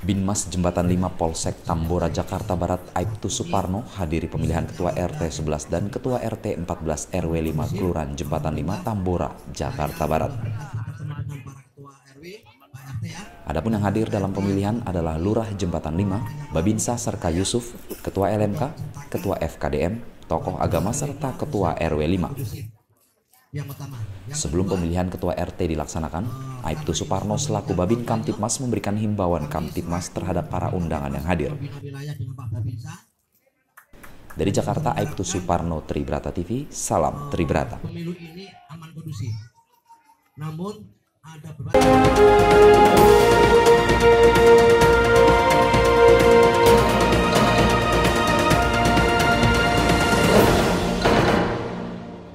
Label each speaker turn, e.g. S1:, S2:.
S1: Humas Jembatan 5 Polsek Tambora Jakarta Barat Aibtu Suparno hadiri pemilihan Ketua RT 11 dan Ketua RT 14 RW 5 Kelurahan Jembatan 5 Tambora, Jakarta Barat. Adapun yang hadir dalam pemilihan adalah Lurah Jembatan 5, Babinsa Serka Yusuf, Ketua LMK, Ketua FKDM, tokoh agama serta Ketua RW 5. Sebelum pemilihan ketua RT dilaksanakan, Aibtu Suparno selaku Babin Kamtipmas memberikan himbauan Kamtipmas terhadap para undangan yang hadir. Dari Jakarta, Aibtu Suparno Tribrata TV, salam Tribrata. Pemilu ini aman. Namun ada beberapa